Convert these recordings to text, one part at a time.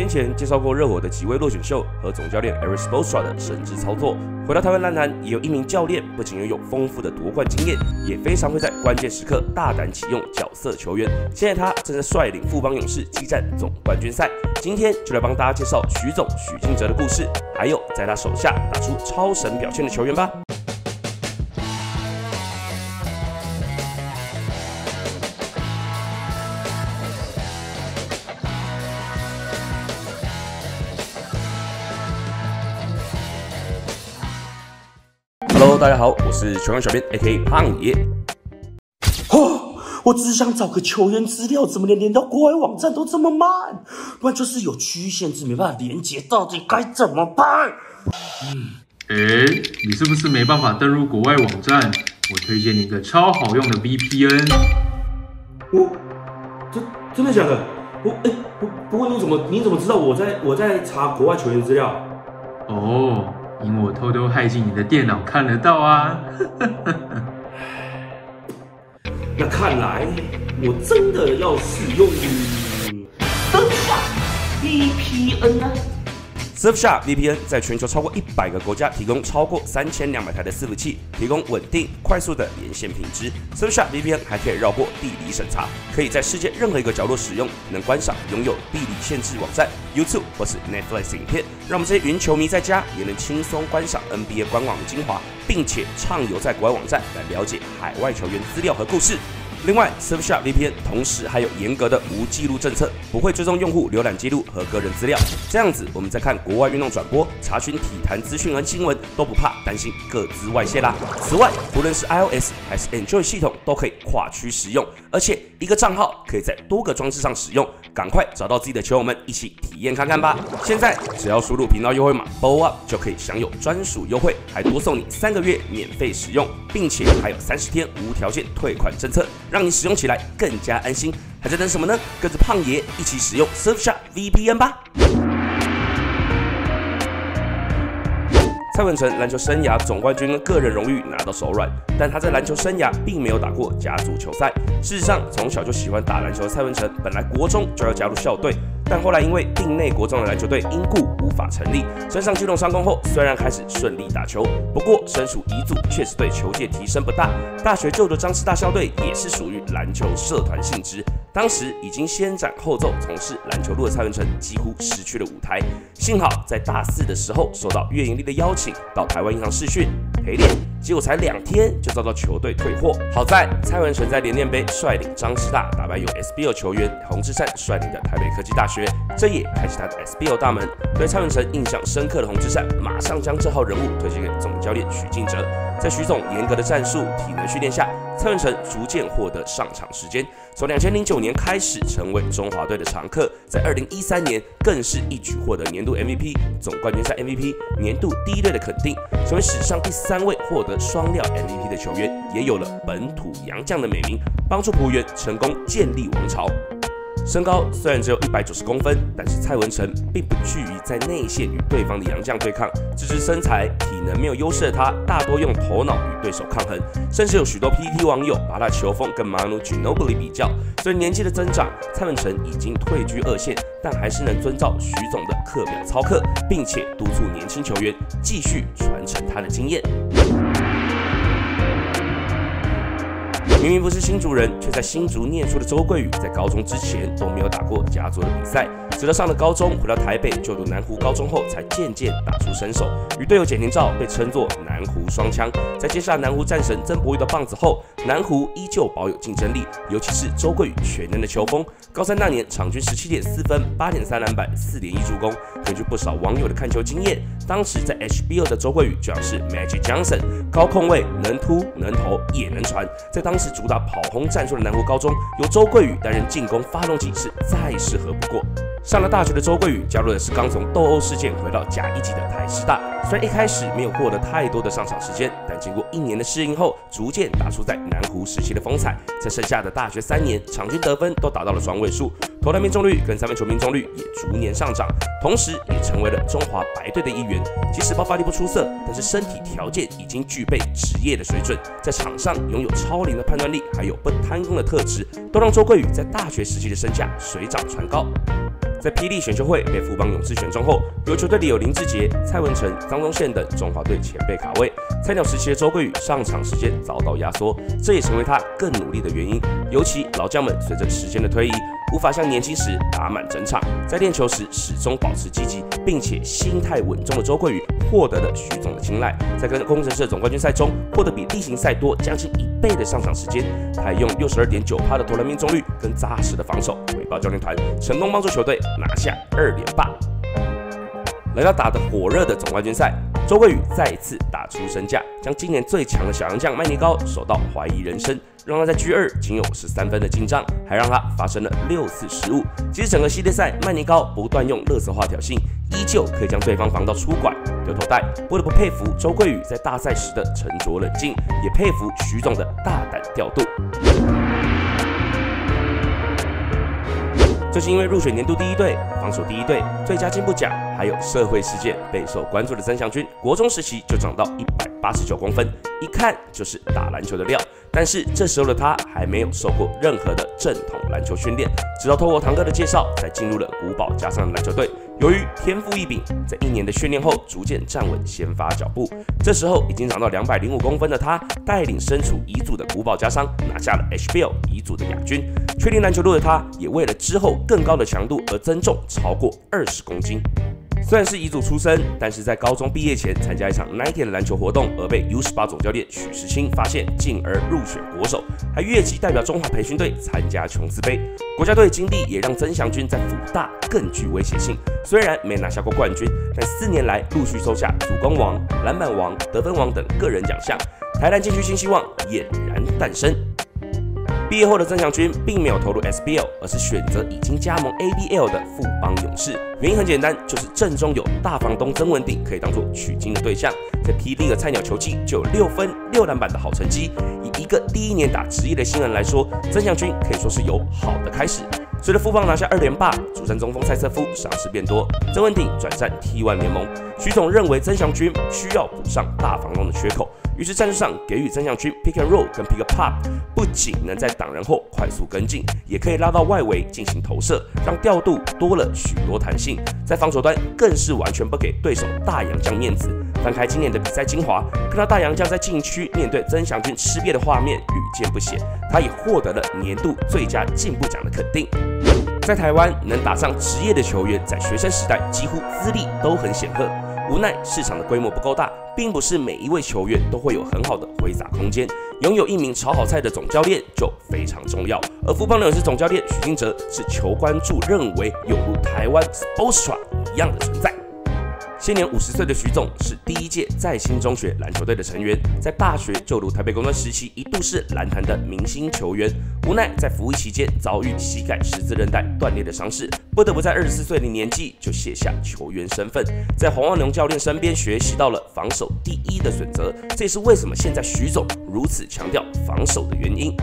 先前介绍过热火的几位落选秀和总教练 Eric Spoelstra 的神之操作。回到台湾篮坛，也有一名教练不仅拥有丰富的夺冠经验，也非常会在关键时刻大胆启用角色球员。现在他正在率领富邦勇士激战总冠军赛。今天就来帮大家介绍徐总许晋哲的故事，还有在他手下打出超神表现的球员吧。大家好，我是球员小编 AK 胖爷。哦，我只想找个球员资料，怎么连连到国外网站都这么慢？不然就是有区域限制，没办法连接，到底该怎么办？嗯，哎，你是不是没办法登入国外网站？我推荐你一个超好用的 VPN。我，真真的假的？我哎，不不过你怎么你怎么知道我在我在查国外球员资料？哦。因为我偷偷害进你的电脑看得到啊！那看来我真的要使用登下 VPN 啊！Surfshark VPN 在全球超过一百个国家提供超过三千两百台的伺服器，提供稳定、快速的连线品质。Surfshark VPN 还可以绕过地理审查，可以在世界任何一个角落使用，能观赏拥有地理限制网站 YouTube 或是 Netflix 影片，让我们这些云球迷在家也能轻松观赏 NBA 官网的精华，并且畅游在国外网站来了解海外球员资料和故事。另外，Surfshark VPN 同时还有严格的无记录政策，不会追踪用户浏览记录和个人资料。这样子，我们在看国外运动转播、查询体坛资讯和新闻都不怕担心各资外泄啦。此外，不论是 iOS 还是 Android 系统都可以跨区使用，而且一个账号可以在多个装置上使用。赶快找到自己的球友们一起体验看看吧！现在只要输入频道优惠码 BOUP 就可以享有专属优惠，还多送你三个月免费使用，并且还有三十天无条件退款政策。让你使用起来更加安心，还在等什么呢？跟着胖爷一起使用 Surfshark VPN 吧！蔡文成篮球生涯总冠军个人荣誉拿到手软，但他在篮球生涯并没有打过甲组球赛。事实上，从小就喜欢打篮球的蔡文成，本来国中就要加入校队。但后来因为定内国中的篮球队因故无法成立，身上肌肉伤功后，虽然开始顺利打球，不过身属乙组确实对球界提升不大。大学就读张师大校队也是属于篮球社团性质，当时已经先斩后奏从事篮球路的蔡文成几乎失去了舞台。幸好在大四的时候收到岳盈丽的邀请，到台湾银行试训陪练，结果才两天就遭到球队退货。好在蔡文成在联练杯率领张师大打败有 SBL 球员洪志善率领的台北科技大学。这也开启他的 SBO 大门。对蔡文成印象深刻的洪志善，马上将这号人物推荐给总教练许晋哲。在许总严格的战术、体能训练下，蔡文成逐渐获得上场时间。从两千零九年开始，成为中华队的常客。在二零一三年，更是一举获得年度 MVP、总冠军赛 MVP、年度第一队的肯定，成为史上第三位获得双料 MVP 的球员，也有了本土洋将的美名，帮助浦原成功建立王朝。身高虽然只有一百九十公分，但是蔡文成并不惧于在内线与对方的洋将对抗。只是身材、体能没有优势的他，大多用头脑与对手抗衡，甚至有许多 PPT 网友把他球风跟 Manu Ginobili 比较。随着年纪的增长，蔡文成已经退居二线，但还是能遵照徐总的课表操课，并且督促年轻球员继续传承他的经验。明明不是新竹人，却在新竹念书的周桂宇，在高中之前都没有打过甲组的比赛，直到上了高中，回到台北就读南湖高中后，才渐渐打出身手，与队友简廷照被称作南湖双枪。在接下南湖战神曾博宇的棒子后，南湖依旧保有竞争力，尤其是周桂宇全能的球风。高三那年，场均十七点四分、八点三篮板、四点一助攻。根据不少网友的看球经验，当时在 HBO 的周桂宇就像是 Magic Johnson，高控位，能突能投也能传，在当时。主打跑轰战术的南湖高中，由周桂宇担任进攻发动机是再适合不过。上了大学的周桂宇加入的是刚从斗殴事件回到甲一级的台师大，虽然一开始没有获得太多的上场时间，但经过一年的适应后，逐渐打出在南湖时期的风采。在剩下的大学三年，场均得分都达到了双位数，投篮命中率跟三分球命中率也逐年上涨，同时也成为了中华白队的一员。即使爆发力不出色，但是身体条件已经具备职业的水准，在场上拥有超龄的判断力，还有不贪功的特质，都让周桂宇在大学时期的身价水涨船高。在霹雳选秀会被富邦勇士选中后，有球队里有林志杰、蔡文成、张宗宪等中华队前辈卡位，菜鸟时期的周桂宇上场时间遭到压缩，这也成为他更努力的原因。尤其老将们随着时间的推移，无法像年轻时打满整场，在练球时始终保持积极，并且心态稳重的周桂宇获得了徐总的青睐，在跟工程师的总冠军赛中获得比例行赛多将近一倍的上场时间，还用六十二点九趴的投篮命中率跟扎实的防守教练团，成功帮助球队。拿下二连霸，来到打得火热的总冠军赛，周桂宇再次打出身价，将今年最强的小洋将麦尼高守到怀疑人生，让他在 G 二仅有十三分的进账，还让他发生了六次失误。其实整个系列赛，麦尼高不断用乐色化挑衅，依旧可以将对方防到出拐丢头带，不得不佩服周桂宇在大赛时的沉着冷静，也佩服徐总的大胆调度。就是因为入选年度第一队、防守第一队、最佳进步奖，还有社会事件备受关注的曾祥军，国中时期就长到一百八十九公分，一看就是打篮球的料。但是这时候的他还没有受过任何的正统篮球训练，直到透过堂哥的介绍，才进入了古堡加上篮球队。由于天赋异禀，在一年的训练后，逐渐站稳先发脚步。这时候已经长到两百零五公分的他，带领身处乙组的古堡加商拿下了 HBL 乙组的亚军。确定篮球路的他，也为了之后更高的强度而增重超过二十公斤。虽然是乙组出身，但是在高中毕业前参加一场 Nike 的篮球活动，而被 U 十八总教练许时清发现，进而入选国手，还越级代表中华培训队参加琼斯杯。国家队经历也让曾祥军在辅大更具威胁性。虽然没拿下过冠军，但四年来陆续收下主攻王、篮板王、得分王等个人奖项，台南禁区新希望俨然诞生。毕业后的曾祥军并没有投入 SBL，而是选择已经加盟 ABL 的富邦勇士。原因很简单，就是阵中有大房东曾文鼎可以当做取经的对象。在霹雳的菜鸟球季就有六分六篮板的好成绩，以一个第一年打职业的新人来说，曾祥军可以说是有好的开始。随着富邦拿下二连霸，主战中锋蔡瑟夫赏识变多，曾文鼎转战 T1 联盟。徐总认为曾祥军需要补上大防中的缺口，于是战术上给予曾祥军 pick and roll 跟 pick a pop，不仅能在挡人后快速跟进，也可以拉到外围进行投射，让调度多了许多弹性。在防守端更是完全不给对手大洋将面子。翻开今年的比赛精华，看到大洋将在禁区面对曾祥军吃瘪的画面屡见不鲜，他也获得了年度最佳进步奖的肯定。在台湾能打上职业的球员，在学生时代几乎资历都很显赫。无奈市场的规模不够大，并不是每一位球员都会有很好的挥洒空间。拥有一名炒好菜的总教练就非常重要。而富邦勇士总教练许金哲是球关注认为有如台湾 Spostra 一样的存在。现年五十岁的徐总是第一届在新中学篮球队的成员，在大学就读台北工专时期，一度是篮坛的明星球员。无奈在服役期间遭遇膝盖十字韧带断裂的伤势，不得不在二十四岁的年纪就卸下球员身份，在黄万龙教练身边学习到了防守第一的准则。这也是为什么现在徐总如此强调防守的原因。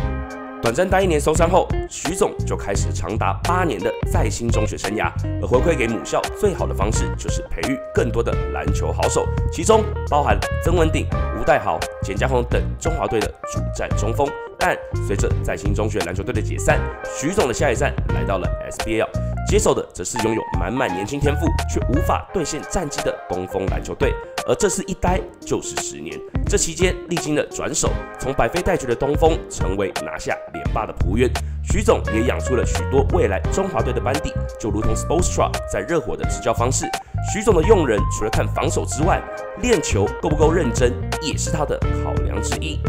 短暂待一年受伤后，徐总就开始长达八年的在新中学生涯。而回馈给母校最好的方式，就是培育更多的篮球好手，其中包含曾文鼎、吴代豪、简家宏等中华队的主战中锋。但随着在新中学篮球队的解散，徐总的下一站来到了 SBL，接手的则是拥有满满年轻天赋却无法兑现战绩的东风篮球队。而这次一待就是十年，这期间历经了转手，从百废待举的东风，成为拿下连霸的璞园。徐总也养出了许多未来中华队的班底，就如同 Sportstra 在热火的执教方式。徐总的用人除了看防守之外，练球够不够认真，也是他的考量之一。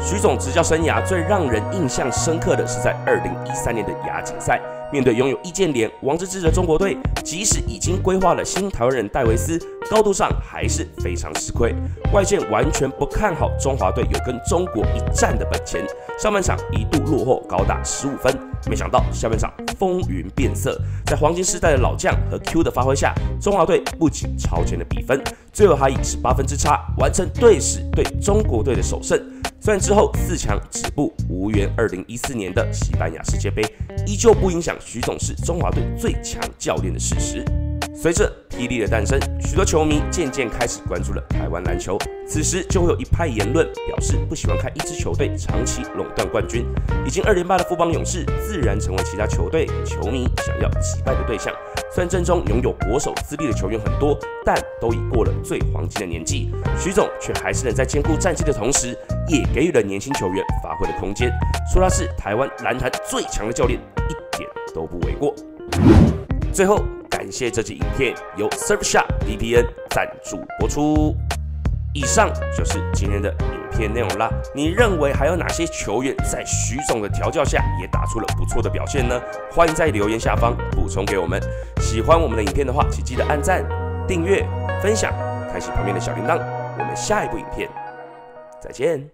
徐总执教生涯最让人印象深刻的是在二零一三年的亚锦赛。面对拥有易建联、王治郅的中国队，即使已经规划了新台湾人戴维斯，高度上还是非常吃亏。外界完全不看好中华队有跟中国一战的本钱。上半场一度落后高达十五分，没想到下半场风云变色，在黄金时代的老将和 Q 的发挥下，中华队不仅超前了比分，最后还以十八分之差完成队史对中国队的首胜。虽然之后四强止步，无缘二零一四年的西班牙世界杯，依旧不影响徐总是中华队最强教练的事实。随着 T 力的诞生，许多球迷渐渐开始关注了台湾篮球。此时就会有一派言论表示不喜欢看一支球队长期垄断冠军。已经二连霸的富邦勇士，自然成为其他球队球迷想要击败的对象。虽然阵中拥有国手资历的球员很多，但都已过了最黄金的年纪。徐总却还是能在兼顾战绩的同时，也给予了年轻球员发挥的空间。说他是台湾篮坛最强的教练，一点都不为过。最后。感谢这集影片由 Surfshark VPN 赞助播出。以上就是今天的影片内容啦。你认为还有哪些球员在徐总的调教下也打出了不错的表现呢？欢迎在留言下方补充给我们。喜欢我们的影片的话，请记得按赞、订阅、分享，开启旁边的小铃铛。我们下一部影片再见。